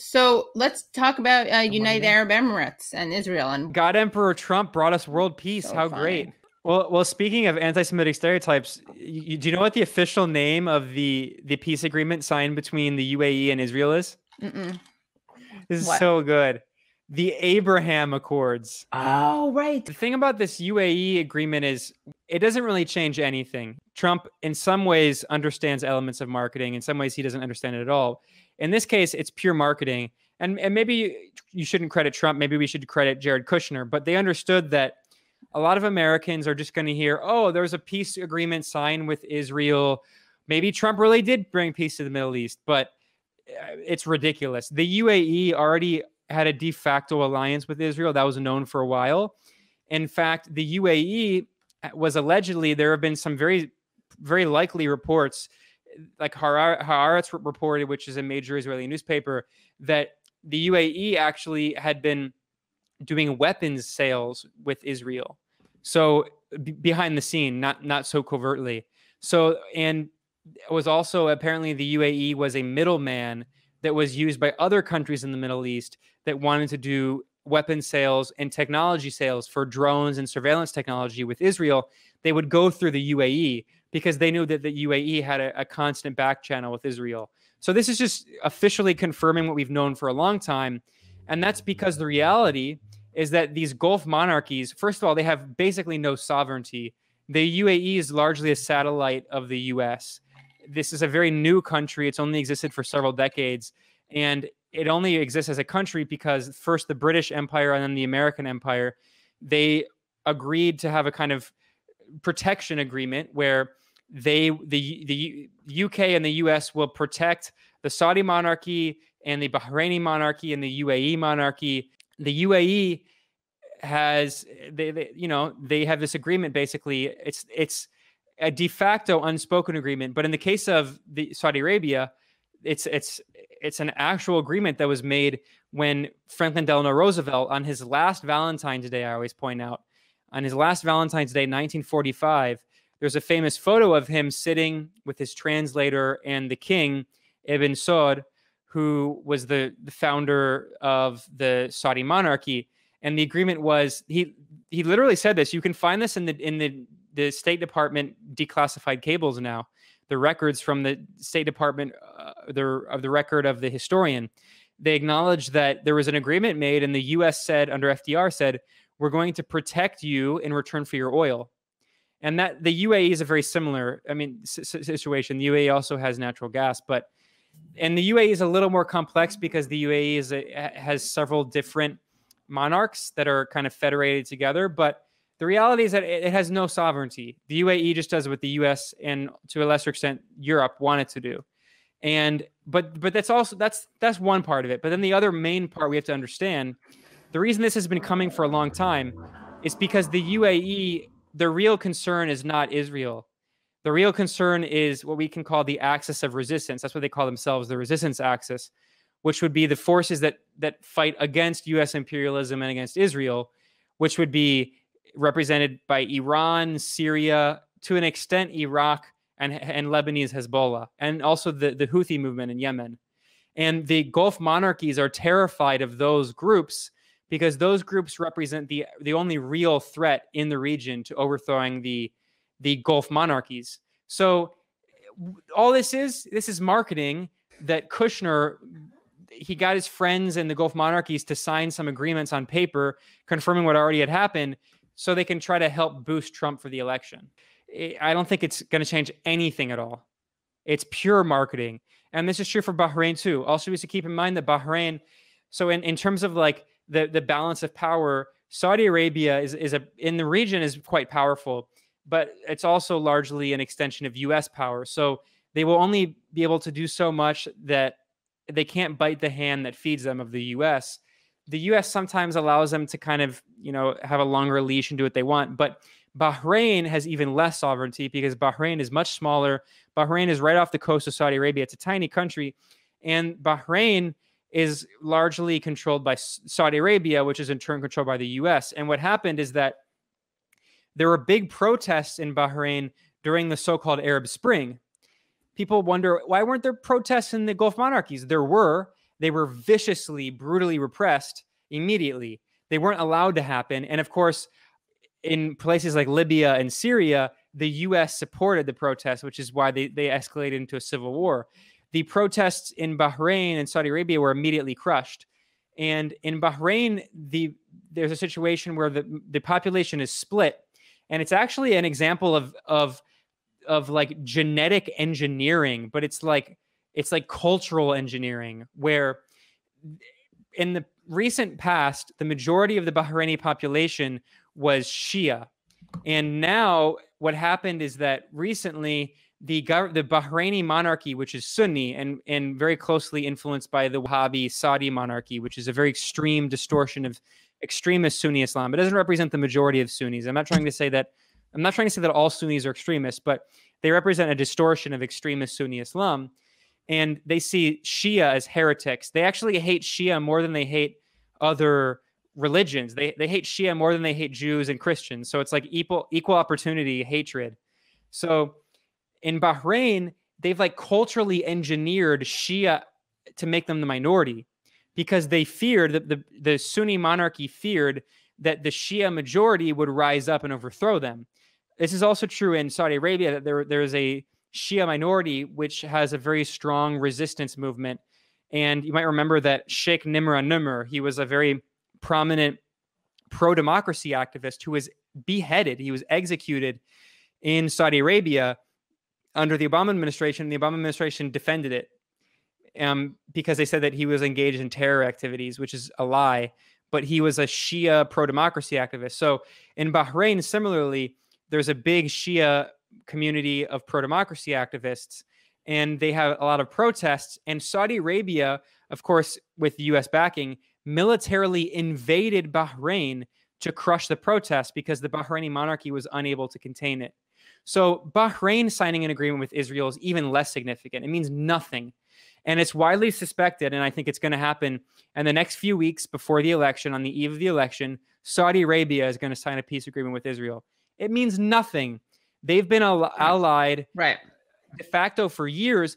So let's talk about uh, United Arab Emirates and Israel. And God Emperor Trump brought us world peace. So How funny. great! Well, well. Speaking of anti-Semitic stereotypes, you, do you know what the official name of the the peace agreement signed between the UAE and Israel is? Mm-mm. This is What? so good. The Abraham Accords. oh, right. The thing about this UAE agreement is it doesn't really change anything. Trump, in some ways, understands elements of marketing. In some ways, he doesn't understand it at all. In this case, it's pure marketing. And, and maybe you shouldn't credit Trump. Maybe we should credit Jared Kushner. But they understood that a lot of Americans are just going to hear, oh, there's a peace agreement signed with Israel. Maybe Trump really did bring peace to the Middle East, but uh, it's ridiculous. The UAE already had a de facto alliance with Israel that was known for a while. In fact, the UAE was allegedly there have been some very, very likely reports, like Haaretz reported, which is a major Israeli newspaper, that the UAE actually had been doing weapons sales with Israel. So b- behind the scene, not not so covertly. So and it was also apparently the UAE was a middleman that was used by other countries in the Middle East that wanted to do weapon sales and technology sales for drones and surveillance technology with Israel. They would go through the UAE because they knew that the UAE had a, a constant back channel with Israel. So this is just officially confirming what we've known for a long time. And that's because the reality is that these Gulf monarchies, first of all, they have basically no sovereignty. The UAE is largely a satellite of the US. This is a very new country. It's only existed for several decades. And it only exists as a country because first the British Empire and then the American Empire, they agreed to have a kind of protection agreement where they the the UK and the US will protect the Saudi monarchy and the Bahraini monarchy and the UAE monarchy. The UAE has they, they you know they have this agreement basically it's it's a de facto unspoken agreement but in the case of the Saudi Arabia it's it's it's an actual agreement that was made when Franklin Delano Roosevelt on his last Valentine's Day I always point out on his last Valentine's Day 1945 there's a famous photo of him sitting with his translator and the king Ibn Saud who was the, the founder of the Saudi monarchy. And the agreement was he he literally said this you can find this in the in the the state department declassified cables now the records from the state department uh, the of the record of the historian they acknowledged that there was an agreement made and the US said under FDR said we're going to protect you in return for your oil and that the UAE is a very similar i mean situation the UAE also has natural gas but and the UAE is a little more complex because the UAE is a, has several different monarchs that are kind of federated together. But the reality is that it, has no sovereignty. The UAE just does what the US and to a lesser extent Europe wanted to do. And but but that's also that's that's one part of it. But then the other main part we have to understand, the reason this has been coming for a long time is because the UAE, the real concern is not Israel. The real concern is what we can call the axis of resistance. That's what they call themselves, the resistance axis which would be the forces that that fight against U.S. imperialism and against Israel, which would be represented by Iran, Syria, to an extent Iraq and and Lebanese Hezbollah, and also the the Houthi movement in Yemen. And the Gulf monarchies are terrified of those groups because those groups represent the the only real threat in the region to overthrowing the the Gulf monarchies. So all this is this is marketing that Kushner he got his friends in the Gulf monarchies to sign some agreements on paper confirming what already had happened so they can try to help boost Trump for the election. I- don't think it's going to change anything at all. It's pure marketing. And this is true for Bahrain too. Also, we should keep in mind that Bahrain, so in, in terms of like the, the balance of power, Saudi Arabia is, is a in the region is quite powerful, but it's also largely an extension of US power. So they will only be able to do so much that they can't bite the hand that feeds them of the US. The US sometimes allows them to kind of, you know, have a longer leash and do what they want, but Bahrain has even less sovereignty because Bahrain is much smaller. Bahrain is right off the coast of Saudi Arabia. It's a tiny country, and Bahrain is largely controlled by Saudi Arabia, which is in turn controlled by the US. And what happened is that there were big protests in Bahrain during the so-called Arab Spring. People wonder why weren't there protests in the Gulf monarchies? There were, they were viciously, brutally repressed immediately. They weren't allowed to happen. And of course, in places like Libya and Syria, the US supported the protests, which is why they, they escalated into a civil war. The protests in Bahrain and Saudi Arabia were immediately crushed. And in Bahrain, the there's a situation where the, the population is split. And it's actually an example of of of like genetic engineering, but it's like it's like cultural engineering where in the recent past, the majority of the Bahraini population was Shia. And now what happened is that recently the the Bahraini monarchy, which is Sunni and and very closely influenced by the Wahhabi Saudi monarchy, which is a very extreme distortion of extremist Sunni Islam. It doesn't represent the majority of Sunnis. I'm not trying to say that I'm not trying to say that all Sunnis are extremists, but they represent a distortion of extremist Sunni Islam. And they see Shia as heretics. They actually hate Shia more than they hate other religions. They they hate Shia more than they hate Jews and Christians. So it's like equal equal opportunity hatred. So in Bahrain, they've like culturally engineered Shia to make them the minority because they feared that the, the Sunni monarchy feared that the Shia majority would rise up and overthrow them. This is also true in Saudi Arabia that there, there is a Shia minority which has a very strong resistance movement. And you might remember that Sheikh Nimr Nimr, he was a very prominent pro democracy activist who was beheaded. He was executed in Saudi Arabia under the Obama administration. The Obama administration defended it um, because they said that he was engaged in terror activities, which is a lie. But he was a Shia pro democracy activist. So in Bahrain, similarly, there's a big Shia community of pro democracy activists, and they have a lot of protests. And Saudi Arabia, of course, with US backing, militarily invaded Bahrain to crush the protests because the Bahraini monarchy was unable to contain it. So Bahrain signing an agreement with Israel is even less significant. It means nothing. And it's widely suspected, and I think it's going to happen in the next few weeks before the election, on the eve of the election, Saudi Arabia is going to sign a peace agreement with Israel. It means nothing. They've been al- allied right. de facto for years.